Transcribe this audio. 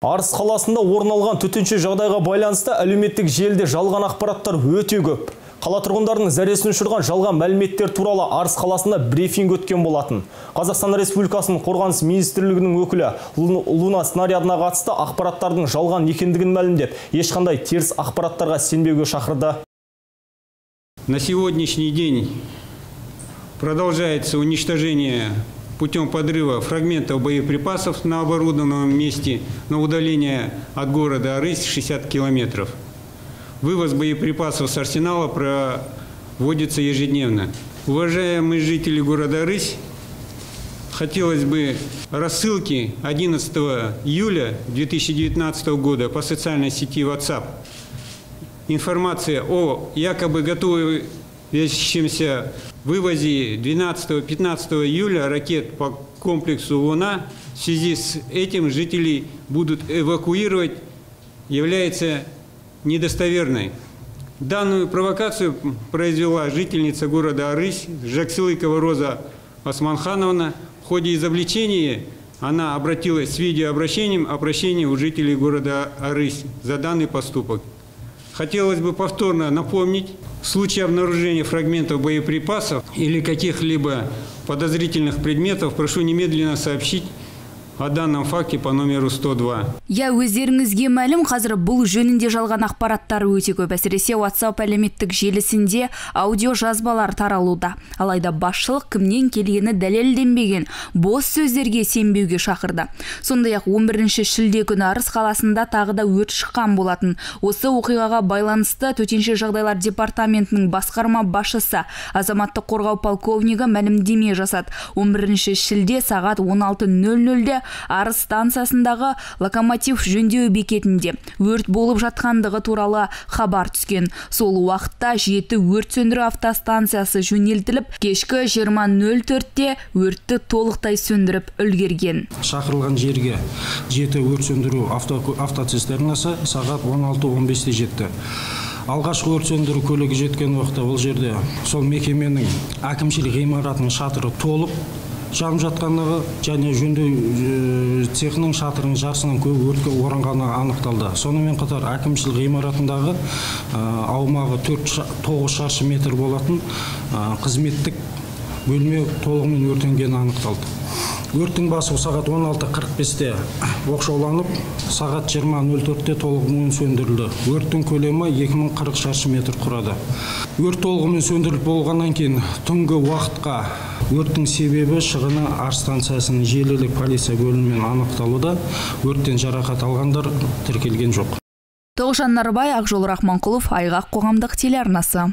Арыс қаласында орын алған төтенше жағдайға байланысты әлеуметтік желіде жалған ақпараттар өте көп. Қала тұрғындарының зәресін ұшырған жалған мәліметтер туралы Арыс қаласында брифинг өткен болатын. Қазақстан Республикасының қорғаныс министрлігінің өкілі Луна снарядына қатысты ақпараттардың жалған екендігін мәлімдеп, ешқандай теріс ақпараттарға сенбеуге шақырды. На сегодняшний день продолжается уничтожение путем подрыва фрагментов боеприпасов на оборудованном месте на удаление от города Арысь 60 километров. Вывоз боеприпасов с арсенала проводится ежедневно. Уважаемые жители города Рысь, хотелось бы рассылки 11 июля 2019 года по социальной сети WhatsApp. Информация о якобы готовящемся вывозе 12-15 июля ракет по комплексу «Луна» в связи с этим жителей будут эвакуировать, является недостоверной. Данную провокацию произвела жительница города Арысь Жаксилыкова Роза Османхановна. В ходе изобличения она обратилась с видеообращением о прощении у жителей города Арысь за данный поступок. Хотелось бы повторно напомнить, в случае обнаружения фрагментов боеприпасов или каких-либо подозрительных предметов, прошу немедленно сообщить о данном факте по номеру 102. Я өздеріңізге мәлім қазір бұл жөнінде жалған ақпараттар өте көп әсіресе WhatsApp әлеуметтік желісінде аудио жазбалар таралуда. Алайда басшылық кімнен келгені дәлелденбеген бос сөздерге сенбеуге шақырды. Сондай-ақ 11 шілде күні Арыс қаласында тағы да өрт шыққан болатын. Осы оқиғаға байланысты төтенше жағдайлар департаментінің басқарма басшысы азаматтық қорғау полковнигі мәлімдеме жасады. 11 шілде сағат 16:00-де арыс станциясындағы локомотив жөндеу бекетінде өрт болып жатқандығы туралы хабар түскен. Сол уақытта жеті өрт сөндіру автостанциясы жөнелтіліп кешкі 20:04-те өртті толықтай сөндіріп үлгерген. Шақырылған жерге жеті өрт сөндіру автоцистернасы сағат 16:15-те жетті. Алғашқы өрт сөндіру көлігі жеткен уақытта бұл жерде сол мекеменің әкімшілік ғимаратының шатыры толып жанып жатқандығы және жөндеу цехының шатырының жартысынан көбі өртке оранғаны анықталды. Сонымен қатар әкімшілік ғимаратындағы аумағы төрт тоғыз шаршы метр болатын қызметтік бөлме толығымен өртенгені анықталды. Өрттің басы сағат 16.45-те оқшауланып сағат 20.04-те толығымен сөндірілді. Өрттің көлемі 2040 шаршы метр құрады. Өрт толығымен сөндіріліп болғаннан кейін түнгі уақытқа өрттің себебі шығыны арыс станциясының желілік полиция бөлімімен анықталуда. Өрттен жарақат алғандар тіркелген жоқ. Тоғжан нарбай ақжол рахманқұлов айғақ қоғамдық телеарнасы.